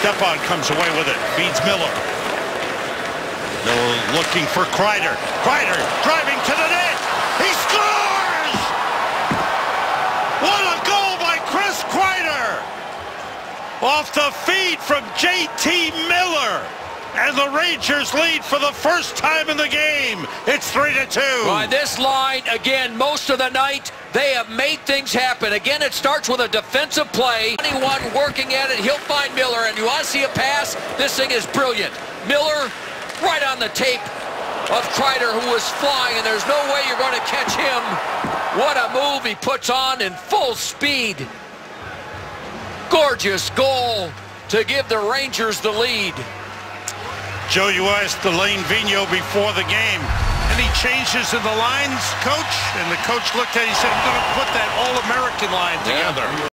Stepan comes away with it. Feeds Miller. Miller looking for Kreider. Kreider driving to the net. He scores! What a goal by Chris Kreider! Off the feed from J.T. And the Rangers lead for the first time in the game. It's 3 to 2. By this line, again, most of the night, they have made things happen. Again, it starts with a defensive play. Anyone working at it, he'll find Miller. And you want to see a pass? This thing is brilliant. Miller right on the tape of Kreider, who was flying, and there's no way you're going to catch him. What a move he puts on in full speed. Gorgeous goal to give the Rangers the lead. Joe, you asked Alain Vigneault before the game. Any changes in the lines, coach? And the coach looked at it and said, I'm going to put that All-American line together.